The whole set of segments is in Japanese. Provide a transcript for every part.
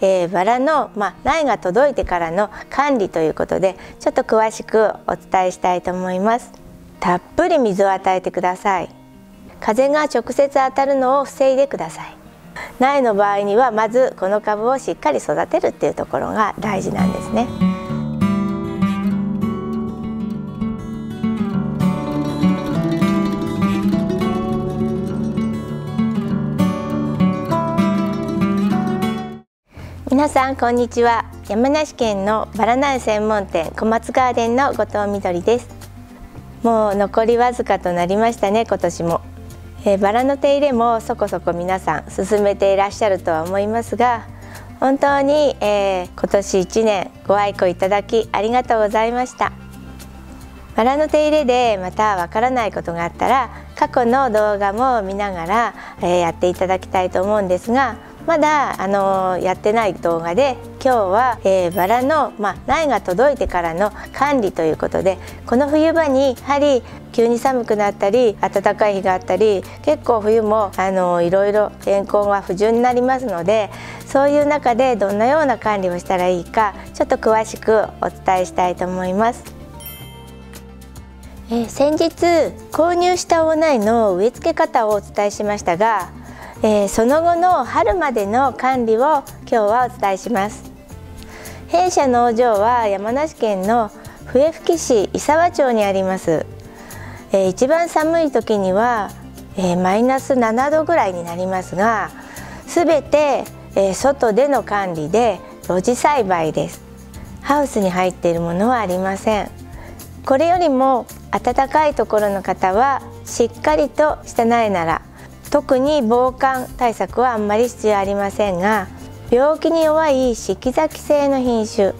えー、バラの、まあ、苗が届いてからの管理ということでちょっと詳しくお伝えしたいと思います。たっぷり水を与えてください。風が直接当たるのを防いでください。苗の場合にはまずこの株をしっかり育てるっていうところが大事なんですね。さんこんにちは。山梨県のバラ苗専門店小松ガーデンの後藤みどりです。もう残りわずかとなりましたね今年も、えー、バラの手入れもそこそこ皆さん進めていらっしゃるとは思いますが本当に、えー、今年1年ご愛顧いただきありがとうございました。バラの手入れでまたわからないことがあったら過去の動画も見ながら、えー、やっていただきたいと思うんですがまだあのやってない動画で今日は、えー、バラの、まあ、苗が届いてからの管理ということでこの冬場にやはり急に寒くなったり暖かい日があったり結構冬もあのいろいろ天候が不順になりますのでそういう中でどんなような管理をしたらいいかちょっと詳しくお伝えしたいと思います。えー、先日購入したお苗の植え付け方をお伝えしましたがえー、その後の春までの管理を今日はお伝えします。弊社農場は山梨県の笛吹市伊沢町にあります、えー、一番寒い時には、えー、マイナス7度ぐらいになりますがすべて、え外での管理で露地栽培です。ハウスに入っているものはありません。これよりも暖かいところの方はしっかりとした苗なら特に防寒対策はあんまり必要ありませんが病気に弱い四季咲き性の品種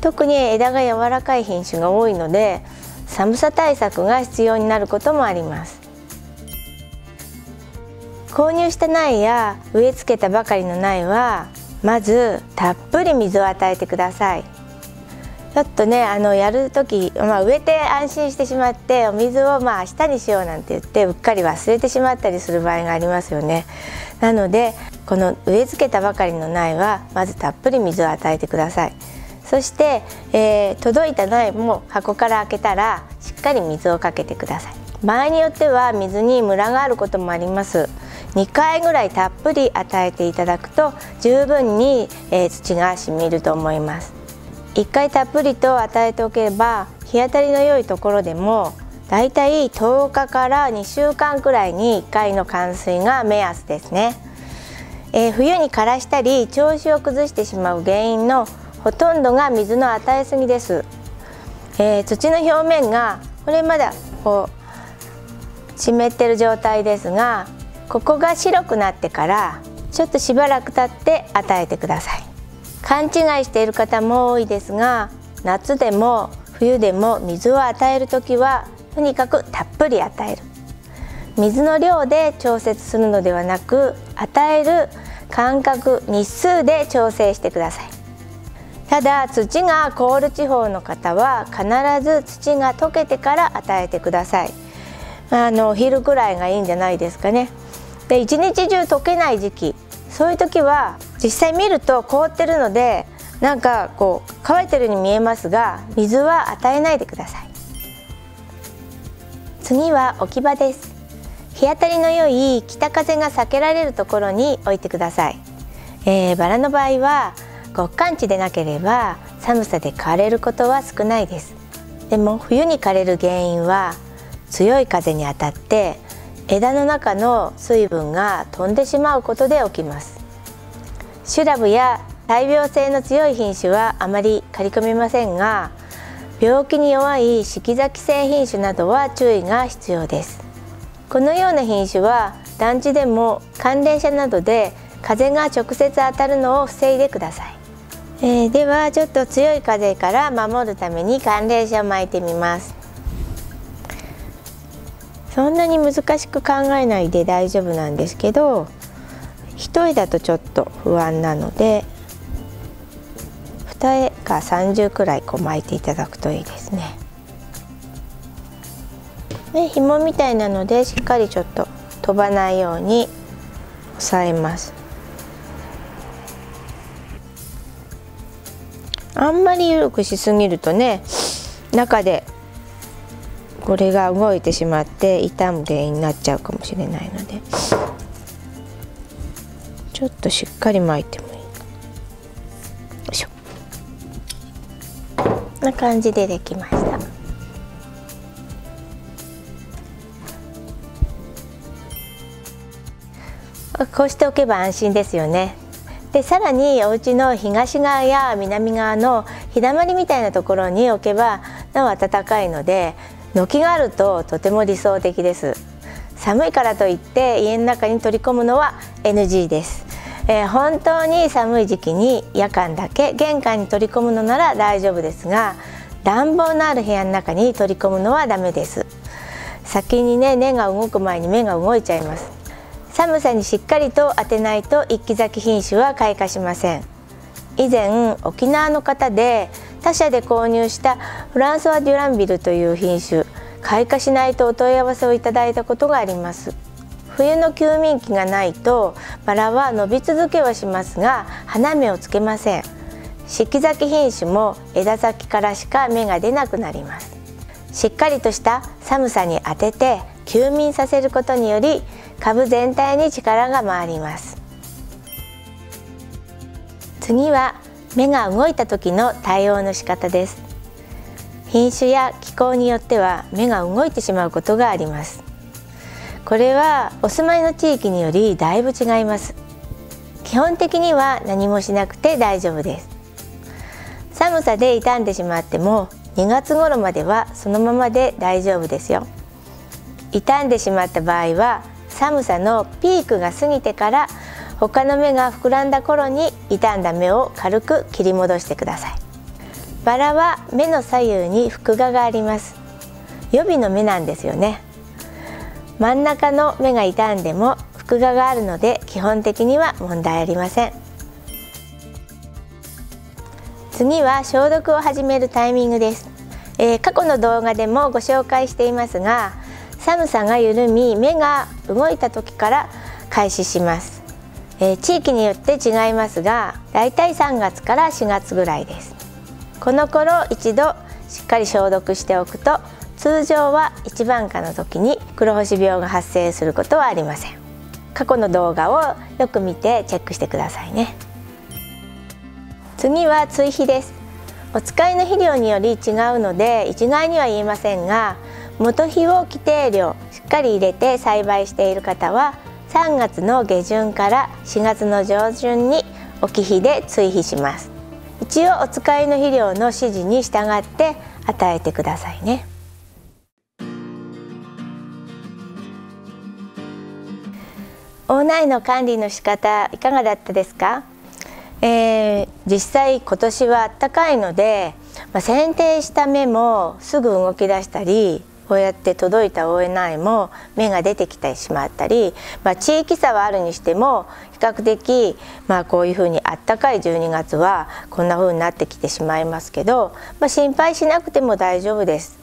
特に枝が柔らかい品種が多いので寒さ対策が必要になることもあります。購入した苗や植え付けたばかりの苗はまずたっぷり水を与えてください。ちょっとねあのやる時、まあ、植えて安心してしまってお水をまあ明日にしようなんて言ってうっかり忘れてしまったりする場合がありますよね。なのでこの植え付けたばかりの苗はまずたっぷり水を与えてください。そして、えー、届いた苗も箱から開けたらしっかり水をかけてください。場合によっては水にムラがあることもあります。2回ぐらいたっぷり与えていただくと十分に、えー、土が染みると思います。1回たっぷりと与えておけば日当たりの良いところでもだいたい10日から2週間くらいに1回の冠水が目安ですね、えー、冬に枯らしたり調子を崩してしまう原因のほとんどが水の与えすぎです、えー、土の表面がこれまだこう湿ってる状態ですがここが白くなってからちょっとしばらく経って与えてください。勘違いしている方も多いですが夏でも冬でも水を与える時はとにかくたっぷり与える。水の量で調節するのではなく与える間隔日数で調整してください。ただ土が凍る地方の方は必ず土が溶けてから与えてください。あの昼くらいがいいんじゃないですかね。で一日中溶けない時期。そういう時は実際見ると凍ってるのでなんかこう乾いてるように見えますが水は与えないでください。次は置き場です。日当たりの良い北風が避けられるところに置いてください、えー、バラの場合は極寒地でなければ寒さで枯れることは少ないです。でも冬に枯れる原因は強い風に当たって枝の中の水分が飛んでしまうことで起きます。シュラブや大病性の強い品種はあまり刈り込めませんが病気に弱い四季咲き性品種などは注意が必要です。このような品種は団地でも寒冷車などで風が直接当たるのを防いでください、えー、ではちょっと強い風から守るために寒冷車を巻いてみます。そんなに難しく考えないで大丈夫なんですけど一重だとちょっと不安なので二重か30くらいこう巻いていただくといいですね。で紐みたいなのでしっかりちょっと飛ばないように押さえます。あんまり緩くしすぎるとね中でこれが動いてしまって傷む原因になっちゃうかもしれないのでちょっとしっかり巻いてもいい。よいしょ。こんな感じでできました。こうしておけば安心ですよね。でさらにお家の東側や南側の日だまりみたいなところに置けばなお暖かいので軒があるととても理想的です。寒いからといって家の中に取り込むのは NG です、えー、本当に寒い時期に夜間だけ玄関に取り込むのなら大丈夫ですが暖房のある部屋の中に取り込むのはダメです。先にね根が動く前に芽が動いちゃいます。寒さにしっかりと当てないと一気咲き品種は開花しません。以前沖縄の方で他社で購入したフランソワ・デュランビルという品種開花しないとお問い合わせをいただいたことがあります。冬の休眠期がないとバラは伸び続けはしますが花芽をつけません。四季咲き品種も枝先からしか芽が出なくなります。しっかりとした寒さに当てて休眠させることにより株全体に力が回ります。次は芽が動いた時の対応の仕方です。品種や気候によっては芽が動いてしまうことがあります。これはお住まいの地域によりだいぶ違います。基本的には何もしなくて大丈夫です。寒さで傷んでしまっても2月頃まではそのままで大丈夫ですよ。傷んでしまった場合は寒さのピークが過ぎてから他の芽が膨らんだ頃に傷んだ芽を軽く切り戻してください。バラは目の左右に複画があります。予備の目なんですよね。真ん中の目が傷んでも複画があるので基本的には問題ありません。次は消毒を始めるタイミングです、えー、過去の動画でもご紹介していますが寒さが緩み目が動いた時から開始します、えー、地域によって違いますがだいたい3月から4月ぐらいです。この頃一度しっかり消毒しておくと通常は一番花の時に黒星病が発生することはありません。過去の動画をよく見てチェックしてくださいね。次は追肥です。お使いの肥料により違うので一概には言えませんが元肥を規定量しっかり入れて栽培している方は3月の下旬から4月の上旬に置き肥で追肥します。一応お使いの肥料の指示に従って与えてくださいね。オーナイの管理の仕方いかがだったですか、えー、実際今年は暖かいので、まあ、剪定した芽もすぐ動き出したりこうやって届いた応援苗も芽が出てきてしまったり、まあ、地域差はあるにしても比較的、まあ、こういうふうにあったかい12月はこんなふうになってきてしまいますけど、まあ、心配しなくても大丈夫です。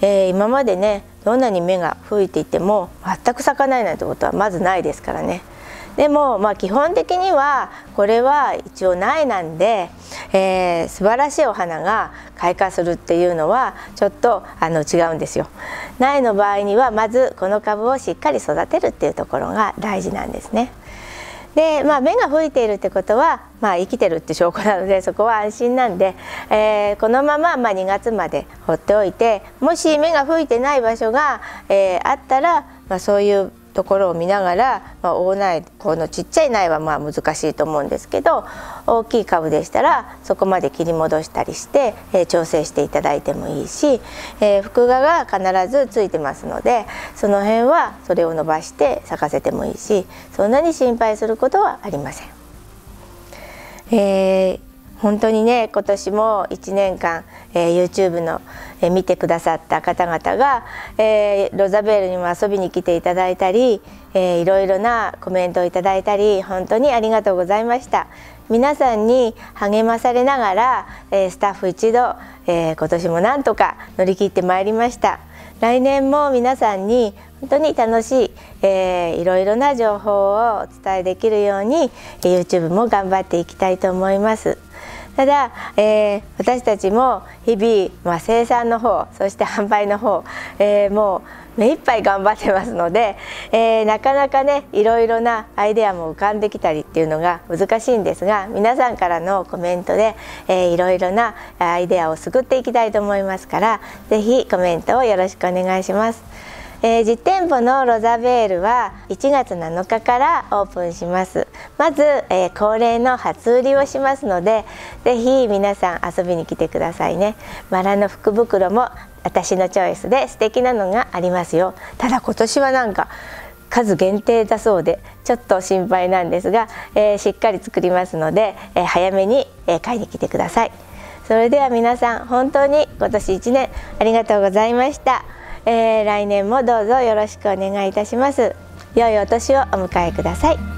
えー、今までねどんなに芽が吹いていても全く咲かないなんてことはまずないですからね。でもまあ基本的にはこれは一応苗なんで、えー、素晴らしいお花が開花するっていうのはちょっとあの違うんですよ。苗の場合にはまずこの株をしっかり育てるっていうところが大事なんですね。でまあ、芽が吹いているってことは、まあ、生きてるって証拠なのでそこは安心なんで、えー、このまま、まあ、2月まで放っておいてもし芽が吹いてない場所が、えー、あったら、まあ、そういうところを見ながら、まあ、大苗このちっちゃい苗はまあ難しいと思うんですけど大きい株でしたらそこまで切り戻したりして、えー、調整していただいてもいいし、えー、複画が必ずついてますのでその辺はそれを伸ばして咲かせてもいいしそんなに心配することはありません。えー本当にね今年も1年間、えー、YouTube の、え、見てくださった方々が、え、ロザベールにも遊びに来ていただいたり、えー、いろいろなコメントをいただいたり本当にありがとうございました皆さんに励まされながら、え、スタッフ一同、え、今年もなんとか乗り切ってまいりました来年も皆さんに本当に楽しい、えー、いろいろな情報をお伝えできるように YouTube も頑張っていきたいと思います。ただ、えー、私たちも日々、まあ、生産の方そして販売の方、えー、もう目いっぱい頑張ってますので、えー、なかなかねいろいろなアイデアも浮かんできたりっていうのが難しいんですが皆さんからのコメントで、えー、いろいろなアイデアを救っていきたいと思いますから是非コメントをよろしくお願いします。えー、実店舗のロザベールは1月7日からオープンします。まず、えー、恒例の初売りをしますのでぜひ皆さん遊びに来てくださいね。バラの福袋も私のチョイスで素敵なのがありますよ。ただ今年はなんか数限定だそうでちょっと心配なんですが、えー、しっかり作りますので、え早めに、え買いに来てください。それでは皆さん本当に今年1年ありがとうございました。えー、来年もどうぞよろしくお願いいたします。良いお年をお迎えください。